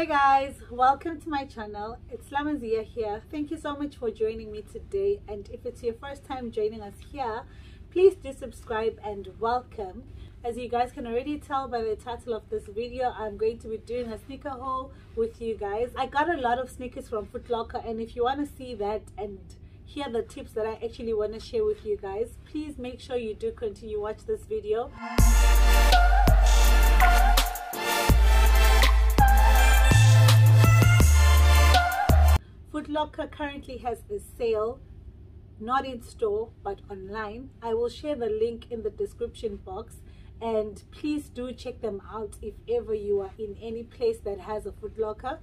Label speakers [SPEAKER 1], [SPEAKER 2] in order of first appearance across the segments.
[SPEAKER 1] Hey guys, welcome to my channel. It's Lamaziya here. Thank you so much for joining me today. And if it's your first time joining us here, please do subscribe and welcome. As you guys can already tell by the title of this video, I'm going to be doing a sneaker haul with you guys. I got a lot of sneakers from Foot Locker and if you want to see that and hear the tips that I actually want to share with you guys, please make sure you do continue watch this video. Locker currently has a sale, not in store but online. I will share the link in the description box and please do check them out if ever you are in any place that has a Foot Locker.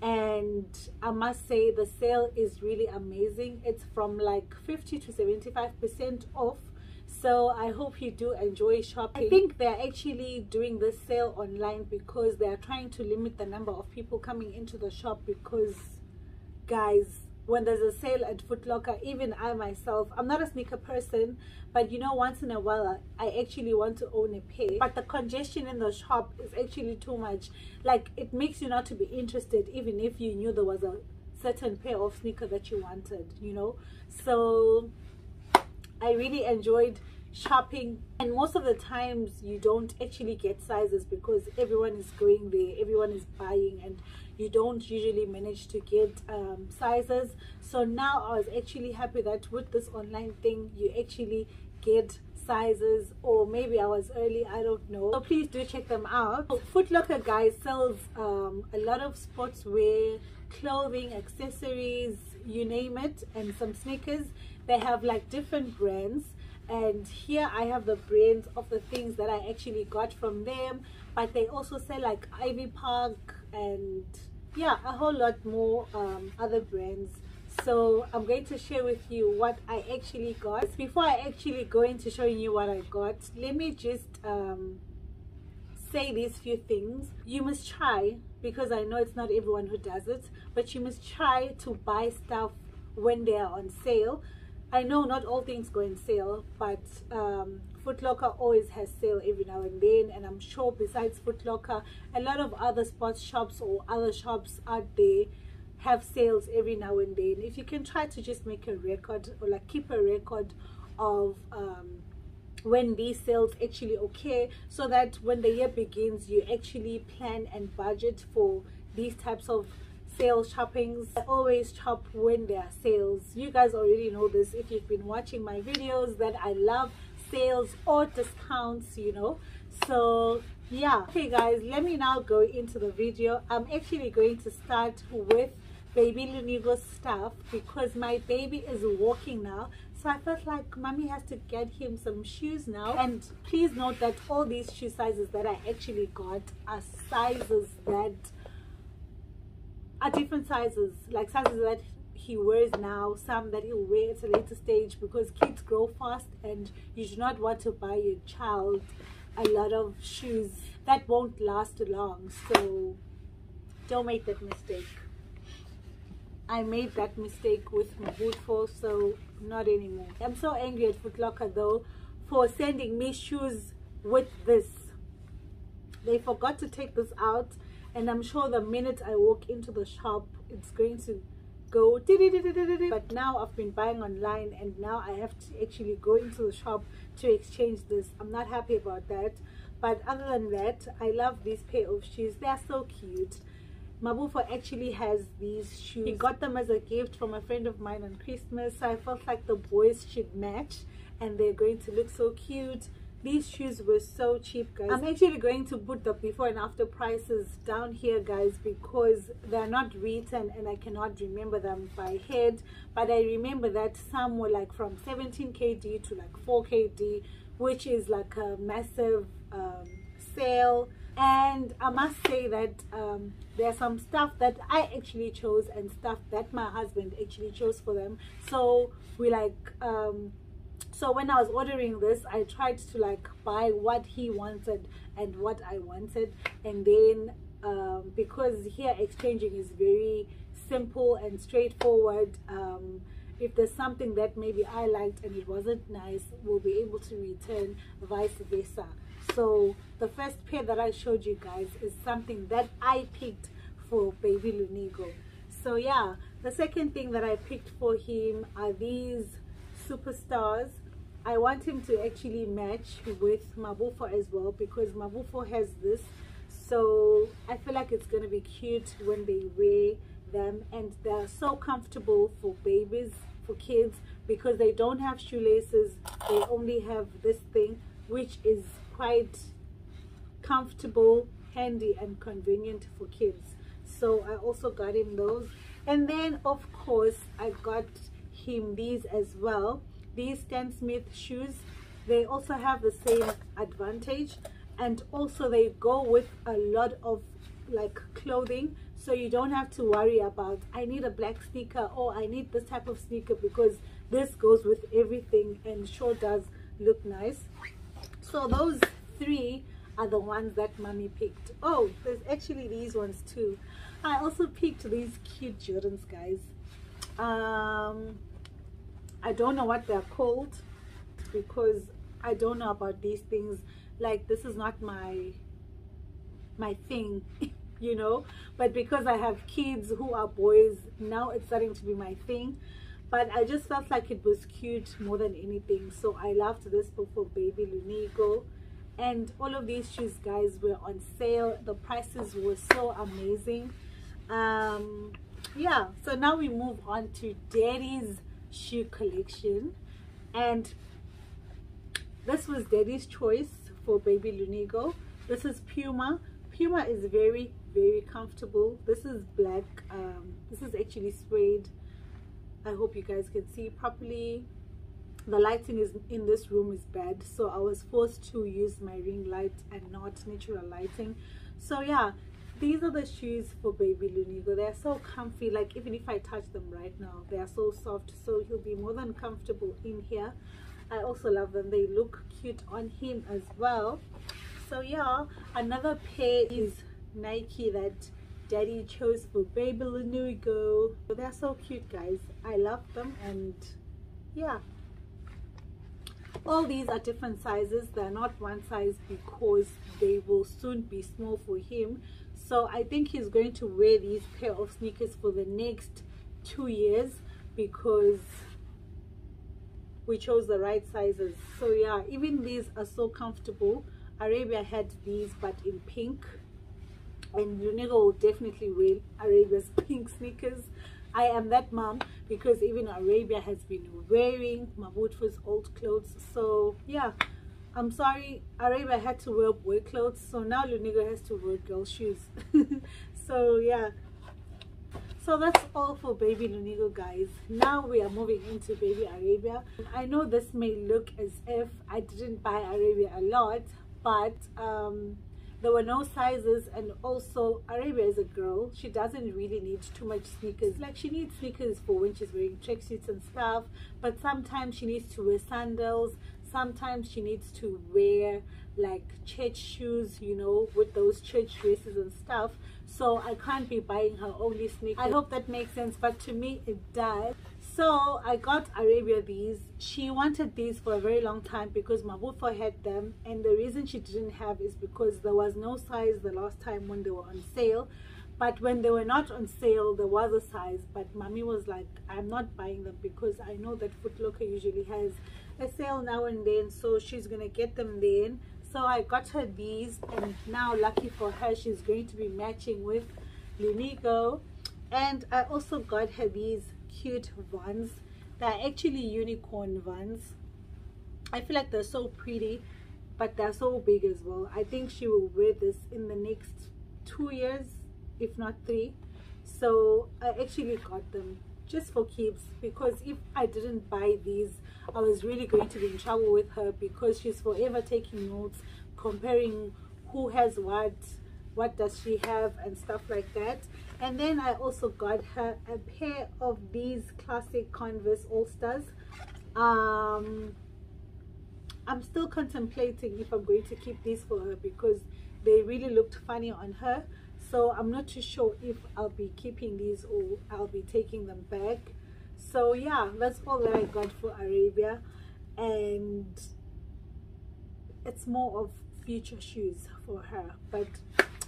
[SPEAKER 1] And I must say the sale is really amazing. It's from like 50 to 75% off so i hope you do enjoy shopping i think they're actually doing this sale online because they are trying to limit the number of people coming into the shop because guys when there's a sale at Foot Locker, even I myself, I'm not a sneaker person, but you know, once in a while, I actually want to own a pair. But the congestion in the shop is actually too much. Like, it makes you not to be interested, even if you knew there was a certain pair of sneaker that you wanted, you know? So, I really enjoyed shopping and most of the times you don't actually get sizes because everyone is going there everyone is buying and you don't usually manage to get um, sizes. So now I was actually happy that with this online thing you actually get sizes or maybe I was early I don't know. So please do check them out. Foot Locker guys sells um, a lot of sportswear clothing accessories you name it and some sneakers. They have like different brands and here I have the brands of the things that I actually got from them but they also sell like Ivy Park and yeah a whole lot more um, other brands. So I'm going to share with you what I actually got. Before I actually go into showing you what I got let me just um, say these few things. You must try because I know it's not everyone who does it but you must try to buy stuff when they are on sale. I know not all things go on sale, but um, Footlocker always has sale every now and then, and I'm sure besides Footlocker, a lot of other sports shops or other shops out there have sales every now and then. If you can try to just make a record or like keep a record of um, when these sales actually occur so that when the year begins you actually plan and budget for these types of sales shoppings i always shop when there are sales you guys already know this if you've been watching my videos that i love sales or discounts you know. So yeah. Okay guys let me now go into the video. I'm actually going to start with baby Lunigo's stuff because my baby is walking now. So I felt like mommy has to get him some shoes now. And please note that all these shoe sizes that I actually got are sizes that are different sizes like sizes that he wears now some that he'll wear at a later stage because kids grow fast and you do not want to buy your child a lot of shoes that won't last long. So don't make that mistake. I made that mistake with Mabufo so not anymore. I'm so angry at Footlocker though for sending me shoes with this. They forgot to take this out and I'm sure the minute I walk into the shop it's going to go but now I've been buying online and now I have to actually go into the shop to exchange this. I'm not happy about that. But other than that I love these pair of shoes. They're so cute. Mabufo actually has these shoes. He got them as a gift from a friend of mine on Christmas. So I felt like the boys should match and they're going to look so cute these shoes were so cheap guys. I'm actually going to put the before and after prices down here guys because they're not written and i cannot remember them by head. But i remember that some were like from 17 kd to like 4 kd which is like a massive um, sale. And i must say that um, there's some stuff that i actually chose and stuff that my husband actually chose for them. So we like um, so when i was ordering this i tried to like buy what he wanted and what i wanted and then um, because here exchanging is very simple and straightforward um, if there's something that maybe i liked and it wasn't nice we'll be able to return vice versa so the first pair that i showed you guys is something that i picked for baby Lunigo. So yeah, the second thing that I picked for him are these superstars. I want him to actually match with Mabufo as well because Mabufo has this. So I feel like it's going to be cute when they wear them and they're so comfortable for babies, for kids because they don't have shoelaces. They only have this thing which is quite comfortable, handy and convenient for kids. So I also got him those. And then of course I got him these as well. These Stan Smith shoes. They also have the same advantage and also they go with a lot of like clothing so you don't have to worry about I need a black sneaker or I need this type of sneaker because this goes with everything and sure does look nice. So those three are the ones that mommy picked. Oh there's actually these ones too. I also picked these cute Jordans guys. Um I don't know what they're called because I don't know about these things. Like this is not my my thing you know? But because I have kids who are boys now it's starting to be my thing. But I just felt like it was cute more than anything. So I loved this for baby Lunigo. And all of these shoes guys were on sale. The prices were so amazing. Um yeah so now we move on to daddy's shoe collection and this was daddy's choice for baby Lunigo. This is Puma. Puma is very, very comfortable. This is black. Um, this is actually sprayed. I hope you guys can see properly. The lighting is in this room is bad, so I was forced to use my ring light and not natural lighting. So yeah, these are the shoes for baby Lunigo. They're so comfy, like even if I touch them right now, they are so soft. So he'll be more than comfortable in here. I also love them. They look cute on him as well. So yeah, another pair is Nike that daddy chose for baby Lunigo. They're so cute guys. I love them and yeah. All these are different sizes. They're not one size because they will soon be small for him. So I think he's going to wear these pair of sneakers for the next two years because we chose the right sizes. So yeah even these are so comfortable. Arabia had these but in pink. And Lunigo will definitely wear arabia's pink sneakers. I am that mom because even arabia has been wearing Mabufo's old clothes. So yeah i'm sorry arabia had to wear boy clothes so now Lunigo has to wear girl shoes. So yeah. So that's all for baby Lunigo guys. Now we are moving into baby Arabia. I know this may look as if I didn't buy Arabia a lot but um, there were no sizes and also Arabia is a girl. She doesn't really need too much sneakers. Like she needs sneakers for when she's wearing tracksuits and stuff but sometimes she needs to wear sandals sometimes she needs to wear like church shoes you know with those church dresses and stuff so I can't be buying her only sneakers. I hope that makes sense, but to me it does. So I got Arabia these. She wanted these for a very long time because Mabufo had them and the reason she didn't have is because there was no size the last time when they were on sale. But when they were not on sale, there was a size. But mommy was like, I'm not buying them because I know that Footlocker usually has a sale now and then. So she's to get them then. So i got her these and now lucky for her she's going to be matching with Lunigo and i also got her these cute ones they're actually unicorn ones i feel like they're so pretty but they're so big as well. I think she will wear this in the next two years if not three. So i actually got them just for keeps because if I didn't buy these I was really going to be in trouble with her because she's forever taking notes comparing who has what what does she have and stuff like that. And then I also got her a pair of these classic Converse All-Stars. Um, I'm still contemplating if I'm going to keep these for her because they really looked funny on her so i'm not too sure if i'll be keeping these or i'll be taking them back. So yeah that's all that i got for arabia. And it's more of future shoes for her but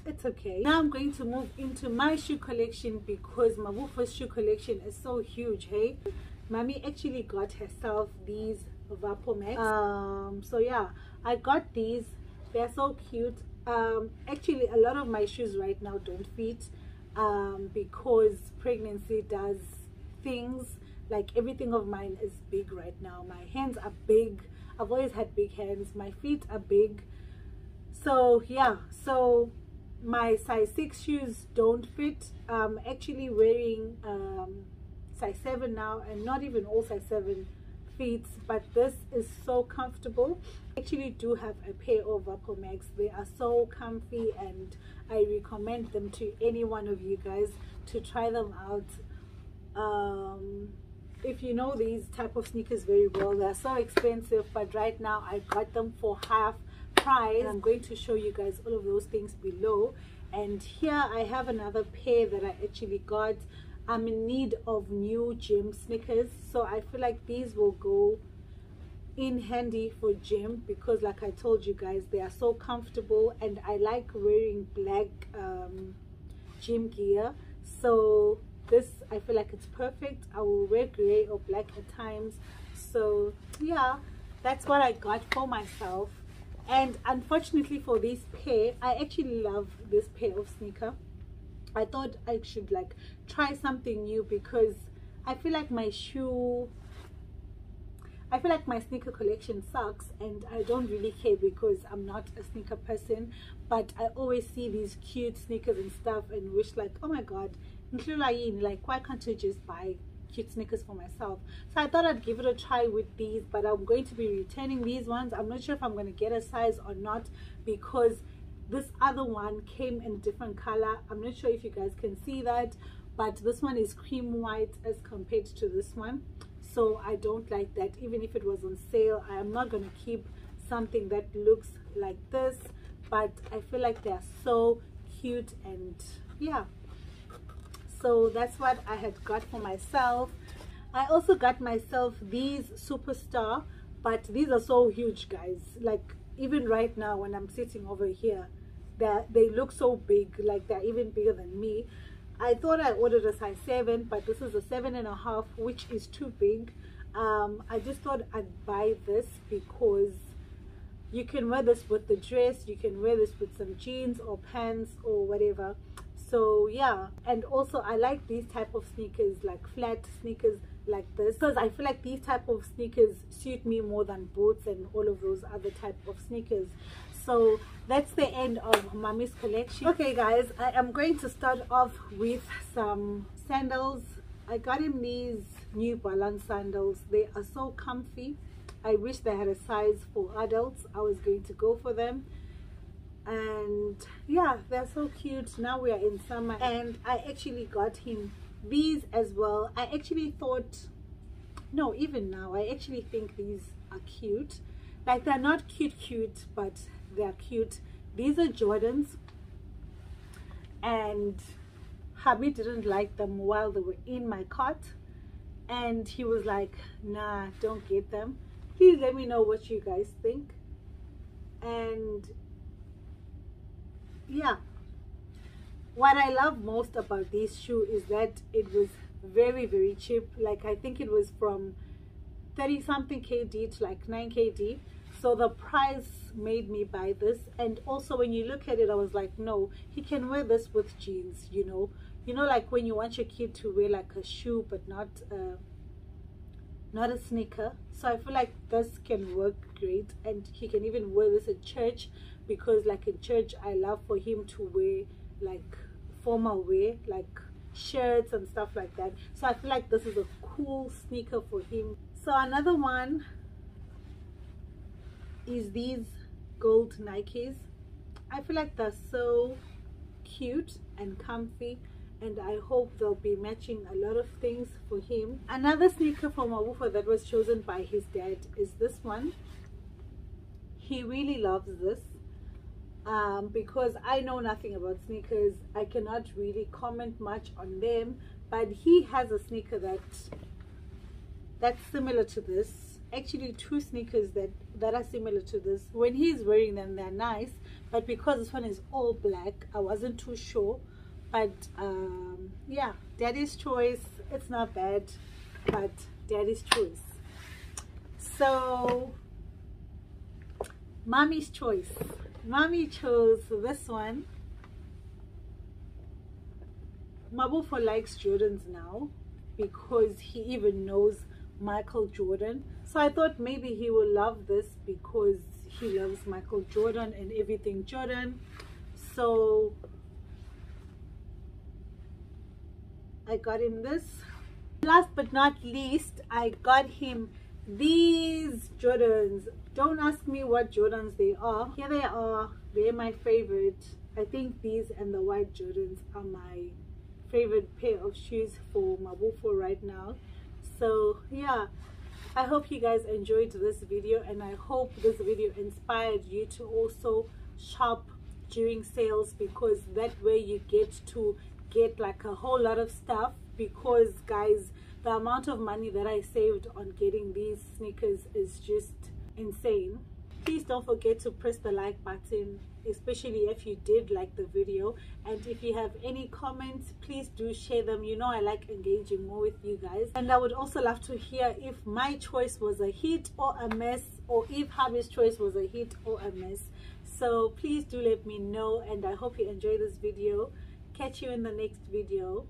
[SPEAKER 1] it's okay. Now i'm going to move into my shoe collection because Mabufo's shoe collection is so huge hey? Mommy actually got herself these VaporMax. Um so yeah i got these. They're so cute um actually a lot of my shoes right now don't fit um because pregnancy does things. Like everything of mine is big right now. My hands are big. I've always had big hands. My feet are big. So yeah. So my size 6 shoes don't fit. I'm actually wearing um, size 7 now and not even all size 7 fits but this is so comfortable. I actually do have a pair of VaporMax. They are so comfy and I recommend them to any one of you guys to try them out. Um, if you know these type of sneakers very well they're so expensive but right now I got them for half price. I'm going to show you guys all of those things below. And here I have another pair that I actually got I'm in need of new gym sneakers. So I feel like these will go in handy for gym because like I told you guys they are so comfortable and I like wearing black um, gym gear. So this I feel like it's perfect. I will wear gray or black at times. So yeah that's what I got for myself. And unfortunately for this pair I actually love this pair of sneaker I thought I should like try something new because I feel like my shoe I feel like my sneaker collection sucks and I don't really care because I'm not a sneaker person. But I always see these cute sneakers and stuff and wish like oh my god like why can't you just buy cute sneakers for myself? So i thought i'd give it a try with these but i'm going to be returning these ones. I'm not sure if i'm going to get a size or not because this other one came in a different color. I'm not sure if you guys can see that but this one is cream white as compared to this one. So i don't like that. Even if it was on sale i am not going to keep something that looks like this but i feel like they're so cute and yeah. So that's what I had got for myself. I also got myself these superstar but these are so huge guys. Like even right now when I'm sitting over here that they look so big like they're even bigger than me. I thought I ordered a size 7 but this is a seven and a half which is too big. Um, I just thought I'd buy this because you can wear this with the dress you can wear this with some jeans or pants or whatever. So yeah. And also i like these type of sneakers like flat sneakers like this. Because i feel like these type of sneakers suit me more than boots and all of those other type of sneakers. So that's the end of mommy's collection. Okay guys i am going to start off with some sandals. I got him these new balance sandals. They are so comfy. I wish they had a size for adults. I was going to go for them. And yeah they're so cute. Now we are in summer. And i actually got him these as well. I actually thought no even now i actually think these are cute. Like they're not cute cute but they're cute. These are jordans. And hubby didn't like them while they were in my cart and he was like nah don't get them. Please let me know what you guys think. And yeah what i love most about this shoe is that it was very very cheap. Like i think it was from 30 something kd to like 9 kd so the price made me buy this. And also when you look at it i was like no he can wear this with jeans you know? You know like when you want your kid to wear like a shoe but not not a sneaker. So i feel like this can work great. And he can even wear this at church because like in church i love for him to wear like formal wear like shirts and stuff like that so i feel like this is a cool sneaker for him so another one is these gold nikes i feel like they're so cute and comfy and I hope they'll be matching a lot of things for him. Another sneaker from Mabufo that was chosen by his dad is this one. He really loves this um, because I know nothing about sneakers. I cannot really comment much on them, but he has a sneaker that that's similar to this. Actually, two sneakers that that are similar to this. When he's wearing them, they're nice, but because this one is all black I wasn't too sure but um, yeah daddy's choice it's not bad but daddy's choice so mommy's choice mommy chose this one Mabufo likes Jordans now because he even knows Michael Jordan. So I thought maybe he will love this because he loves Michael Jordan and everything Jordan. So I got him this. Last but not least, I got him these Jordans. Don't ask me what Jordans they are. Here they are. They're my favorite. I think these and the white Jordans are my favorite pair of shoes for Mabufo right now. So yeah, I hope you guys enjoyed this video and I hope this video inspired you to also shop during sales because that way you get to get like a whole lot of stuff because guys the amount of money that I saved on getting these sneakers is just insane. Please don't forget to press the like button especially if you did like the video. And if you have any comments please do share them. You know i like engaging more with you guys. And i would also love to hear if my choice was a hit or a mess or if hubby's choice was a hit or a mess so please do let me know and i hope you enjoy this video. Catch you in the next video